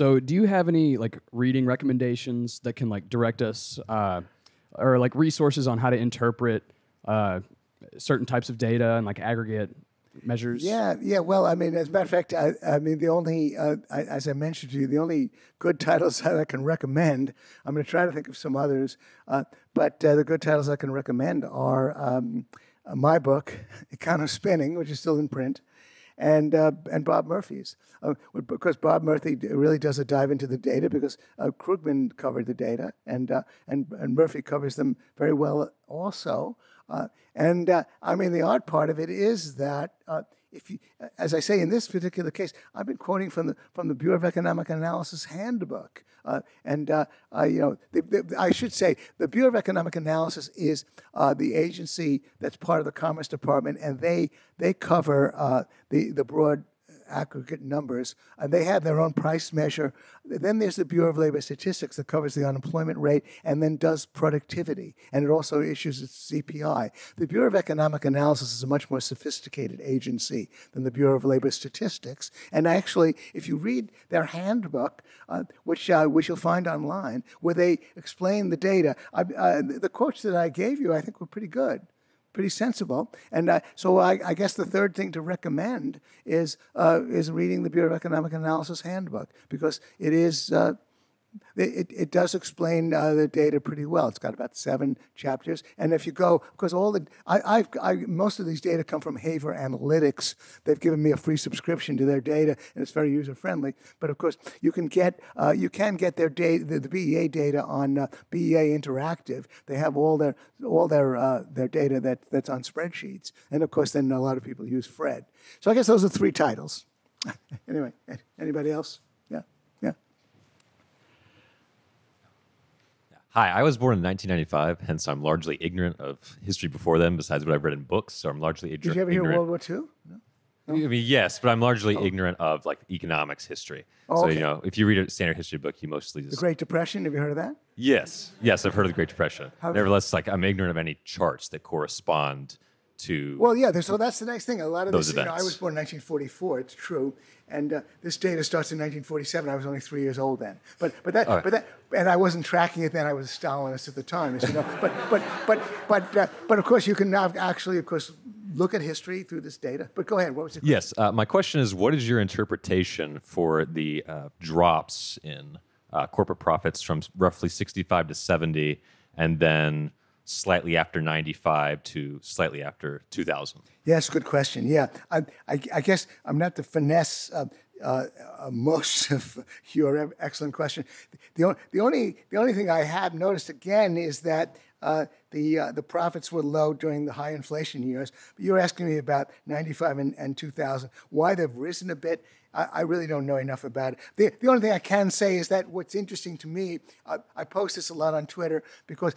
So, do you have any like reading recommendations that can like direct us, uh, or like resources on how to interpret uh, certain types of data and like aggregate measures? Yeah, yeah. Well, I mean, as a matter of fact, I, I mean, the only, uh, I, as I mentioned to you, the only good titles that I can recommend. I'm going to try to think of some others, uh, but uh, the good titles I can recommend are um, my book, Econospinning, which is still in print and uh, and Bob Murphy's uh, because Bob Murphy really does a dive into the data because uh, Krugman covered the data and uh, and and Murphy covers them very well also. Uh, and I mean the odd part of it is that if you, as I say in this particular case, I've been quoting from the from the Bureau of Economic Analysis handbook, uh, and uh, uh, you know, the, the, I should say the Bureau of Economic Analysis is uh, the agency that's part of the Commerce Department, and they they cover uh, the the broad aggregate numbers. And they have their own price measure. Then there's the Bureau of Labor Statistics that covers the unemployment rate and then does productivity. And it also issues its CPI. The Bureau of Economic Analysis is a much more sophisticated agency than the Bureau of Labor Statistics. And actually, if you read their handbook, uh, which, uh, which you'll find online, where they explain the data, uh, the quotes that I gave you, I think, were pretty good pretty sensible. And uh, so I, I, guess the third thing to recommend is uh, is reading the Bureau of Economic Analysis handbook because it is uh, it, it does explain uh, the data pretty well. It's got about seven chapters, and if you go, because all the I, I've, I most of these data come from Haver Analytics. They've given me a free subscription to their data, and it's very user friendly. But of course, you can get uh, you can get their data, the, the BEA data on uh, BEA Interactive. They have all their all their uh, their data that that's on spreadsheets, and of course, then a lot of people use FRED. So I guess those are three titles. anyway, anybody else? Yeah, yeah. Hi, I was born in 1995, hence I'm largely ignorant of history before then, besides what I've read in books. So I'm largely ignorant. Did you ever hear World War II? No? I mean, yes, but I'm largely oh. ignorant of like economics history. Oh, so okay. you know, if you read a standard history book, you mostly The Great Depression. Have you heard of that? yes, yes, I've heard of the Great Depression. How- Nevertheless, like I'm ignorant of any charts that correspond to. Well, yeah. So that's the next thing. A lot of Those this. You know, I was born in 1944. It's true, and uh, this data starts in 1947. I was only three years old then. But but that right. but that and I wasn't tracking it then. I was a Stalinist at the time, as you know. but but but but uh, but of course you can now actually, of course, look at history through this data. But go ahead. What was it? Yes, uh, my question is, what is your interpretation for the uh, drops in uh, corporate profits from roughly 65 to 70, and then slightly after 95 to slightly after 2000? Yes, good question. Yeah, I, I, I guess I'm not to finesse uh, uh, uh, most of your excellent question. The, the only the only thing I have noticed again is that uh, the uh, the profits were low during the high inflation years. But you're asking me about 95 and, and 2000, why they've risen a bit. I, I really don't know enough about it. The, the only thing I can say is that what's interesting to me, uh, I post this a lot on Twitter because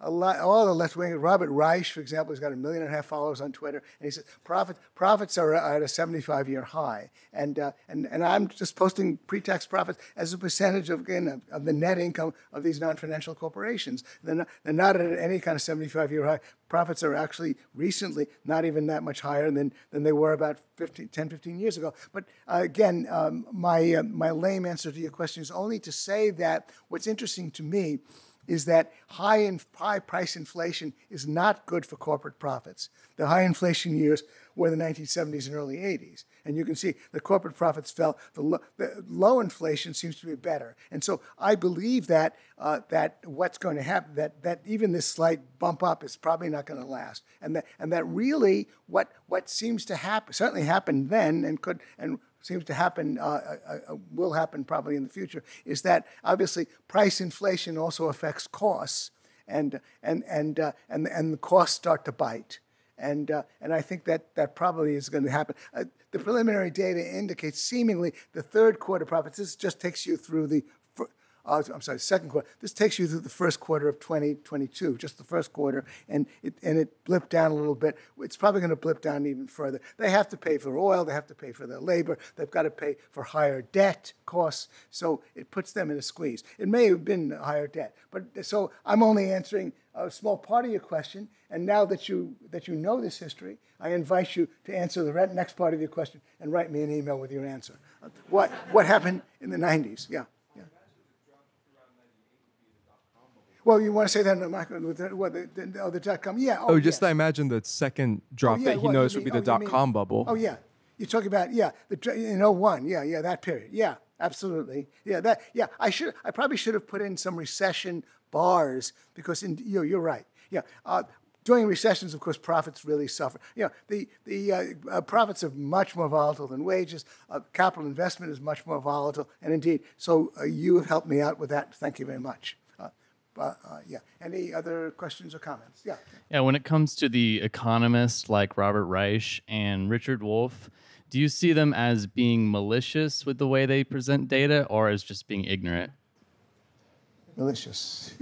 a lot, all the left wing. Robert Reich, for example, has got a million and a half followers on Twitter, and he says profits profits are at a 75 year high, and uh, and and I'm just posting pre-tax profits as a percentage of again of, of the net income of these non-financial corporations. They're not, they're not at any kind of 75 year high. Profits are actually recently not even that much higher than than they were about 15, 10, 15 years ago. But uh, again, um, my uh, my lame answer to your question is only to say that what's interesting to me is that high, in, high price inflation is not good for corporate profits. The high inflation years were the 1970s and early 80s. And you can see the corporate profits fell. The, lo- the low inflation seems to be better. And so I believe that, uh, that what's going to happen, that, that even this slight bump up is probably not going to last. And that, and that really what, what seems to happen, certainly happened then and could, and seems to happen, uh, uh, uh, will happen probably in the future, is that obviously price inflation also affects costs, and and and uh, and and the costs start to bite, and uh, and I think that that probably is going to happen. Uh, the preliminary data indicates seemingly the third quarter profits. This just takes you through the. Uh, I'm sorry, second quarter. This takes you through the first quarter of 2022, just the first quarter, and it and it blipped down a little bit. It's probably going to blip down even further. They have to pay for oil, they have to pay for their labor, they've got to pay for higher debt costs, so it puts them in a squeeze. It may have been higher debt, but so I'm only answering a small part of your question. And now that you that you know this history, I invite you to answer the next part of your question and write me an email with your answer. What what happened in the 90s? Yeah. yeah. Well, you want to say that in the micro with the, what, the, the, oh, the dot com? Yeah. Oh, just yes. I imagine the second drop Oh, yeah, that he what, noticed would be the oh, dot mean- com bubble. Oh yeah, you're talking about yeah, the in 01, yeah, yeah, that period, yeah, absolutely, yeah, that yeah. I should, I probably should have put in some recession bars because in, you know, you're right, yeah. Uh, during recessions, of course, profits really suffer. You know, the the uh, uh, profits are much more volatile than wages. Uh, capital investment is much more volatile, and indeed, so uh, you have helped me out with that. Thank you very much. Uh, yeah. Any other questions or comments? Yeah. Yeah, when it comes to the economists like Robert Reich and Richard Wolff, do you see them as being malicious with the way they present data or as just being ignorant? malicious.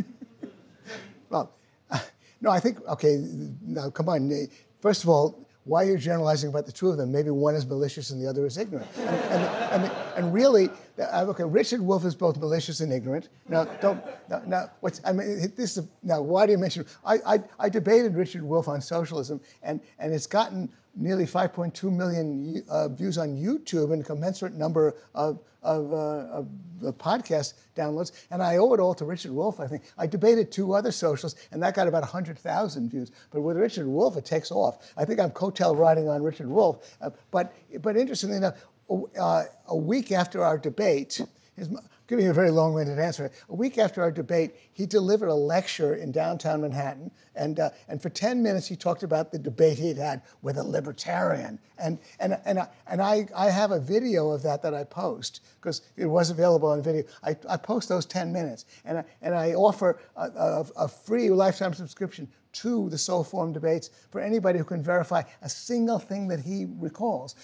well, uh, no, I think, okay, now come on. First of all, why you're generalizing about the two of them? Maybe one is malicious and the other is ignorant. And, and, and, and really, uh, okay, Richard Wolff is both malicious and ignorant. Now, don't, now, now what's, I mean, this is, now, why do you mention, I, I, I debated Richard Wolff on socialism, and, and it's gotten nearly 5.2 million uh, views on YouTube and a commensurate number of, of, uh, of podcast downloads. And I owe it all to Richard Wolff, I think. I debated two other socialists, and that got about 100,000 views. But with Richard Wolff, it takes off. I think I'm coattail riding on Richard Wolff. Uh, but, but interestingly enough, uh, a week after our debate, his, give you a very long-winded answer. A week after our debate, he delivered a lecture in downtown Manhattan, and uh, and for 10 minutes he talked about the debate he'd had with a libertarian. And and and I, and I, I have a video of that that I post because it was available on video. I, I post those 10 minutes, and I, and I offer a, a, a free lifetime subscription to the Soho Forum debates for anybody who can verify a single thing that he recalls.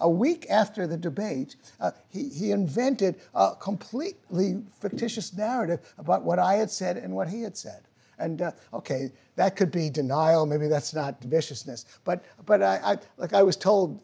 A week after the debate, uh, he, he invented a completely fictitious narrative about what I had said and what he had said. And uh, okay, that could be denial. Maybe that's not viciousness. But but I, I like I was told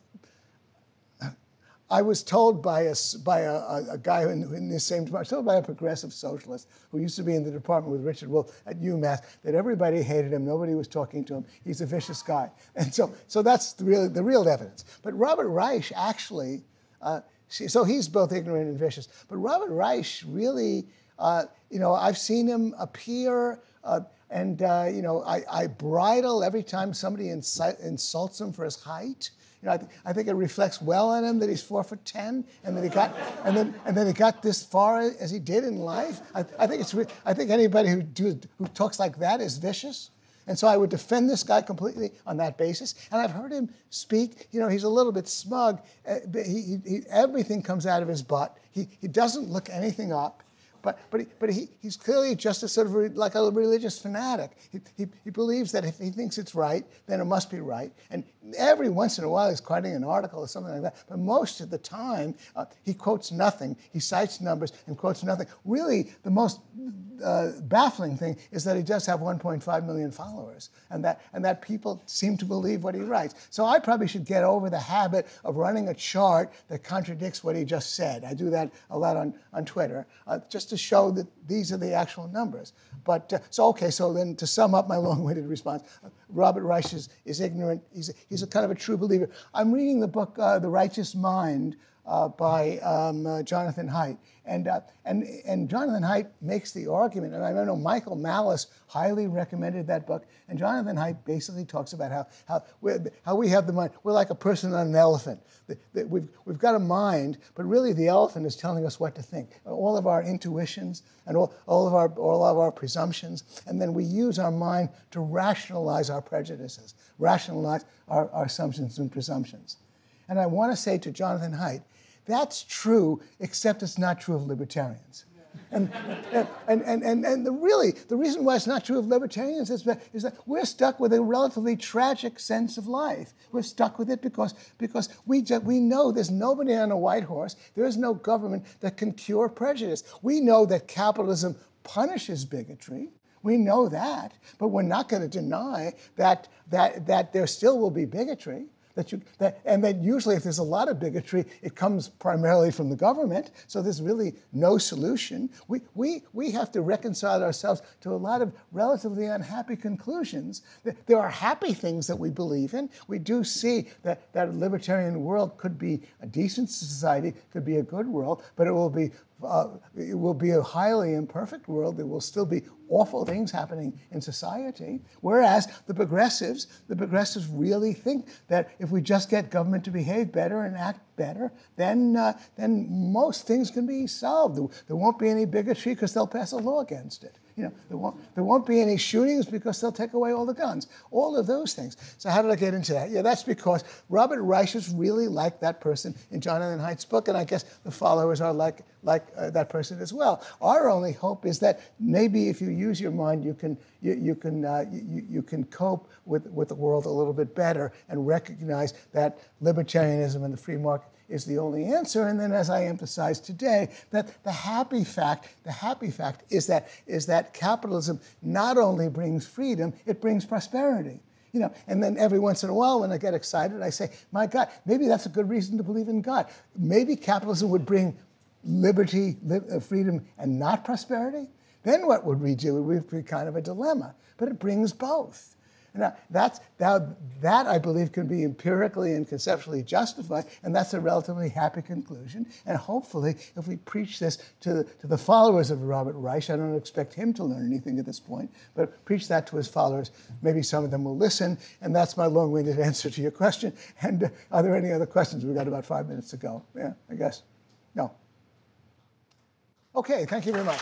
I was told by a, by a, a guy in, in the same department, told by a progressive socialist who used to be in the department with Richard Wolff at UMass, that everybody hated him, nobody was talking to him, he's a vicious guy. And so, so that's the real, the real evidence. But Robert Reich actually, uh, so he's both ignorant and vicious, but Robert Reich really, uh, you know, I've seen him appear, uh, and, uh, you know, I, I, bridle every time somebody insults him for his height. You know, I, th- I, think it reflects well on him that he's four foot ten, and that he got, and then and then he got this far as he did in life. I, I think it's, re- I think anybody who do, who talks like that is vicious. And so I would defend this guy completely on that basis. And I've heard him speak. You know, he's a little bit smug. Uh, he, he, everything comes out of his butt. He, he doesn't look anything up. But, but, he, but he, he's clearly just a sort of like a religious fanatic. He, he, he, believes that if he thinks it's right, then it must be right. And every once in a while he's quoting an article or something like that. But most of the time uh, he quotes nothing. He cites numbers and quotes nothing. Really, the most uh, baffling thing is that he does have 1.5 million followers, and that and that people seem to believe what he writes. So I probably should get over the habit of running a chart that contradicts what he just said. I do that a lot on on Twitter, uh, just to show that these are the actual numbers. But uh, so, okay, so then to sum up my long winded response, uh, Robert Reich is, is ignorant. He's a, he's a kind of a true believer. I'm reading the book, uh, The Righteous Mind uh, by um, uh, Jonathan Haidt. And, uh, and, and Jonathan Haidt makes the argument, and I know Michael Malice highly recommended that book, and Jonathan Haidt basically talks about how, how, how we have the mind. We're like a person on an elephant. The, the, we've, we've got a mind, but really the elephant is telling us what to think. All of our intuitions and all, all, of, our, all of our presumptions, and then we use our mind to rationalize our prejudices, rationalize our, our assumptions and presumptions. And I want to say to Jonathan Haidt, that's true, except it's not true of libertarians. And, and, and, and, and the really, the reason why it's not true of libertarians is that, is that we're stuck with a relatively tragic sense of life. We're stuck with it because, because we, just, we know there's nobody on a white horse, there is no government that can cure prejudice. We know that capitalism punishes bigotry. We know that, but we're not going to deny that, that, that there still will be bigotry that you that, and that usually if there's a lot of bigotry, it comes primarily from the government. So there's really no solution. We we we have to reconcile ourselves to a lot of relatively unhappy conclusions. There are happy things that we believe in. We do see that that a libertarian world could be a decent society, could be a good world, but it will be uh, it will be a highly imperfect world. There will still be awful things happening in society. Whereas the progressives, the progressives really think that if we just get government to behave better and act better, then, uh, then most things can be solved. There won't be any bigotry because they'll pass a law against it. You know, there won't, there won't be any shootings because they'll take away all the guns. All of those things. So how did I get into that? Yeah, that's because Robert Reich is really like that person in Jonathan Haidt's book, and I guess the followers are like, like uh, that person as well. Our only hope is that maybe if you use your mind, you can, you, you can, uh, you, you can cope with, with the world a little bit better and recognize that libertarianism and the free market is the only answer. And then, as I emphasized today, that the happy fact, the happy fact is that is that capitalism not only brings freedom, it brings prosperity. You know, and then every once in a while, when I get excited, I say, "My God, maybe that's a good reason to believe in God. Maybe capitalism would bring liberty, li- uh, freedom, and not prosperity." Then what would we do? Would be kind of a dilemma. But it brings both. Now, that's, now, that I believe can be empirically and conceptually justified, and that's a relatively happy conclusion. And hopefully, if we preach this to, to the followers of Robert Reich, I don't expect him to learn anything at this point, but preach that to his followers, maybe some of them will listen. And that's my long winded answer to your question. And uh, are there any other questions? We've got about five minutes to go. Yeah, I guess. No. Okay, thank you very much.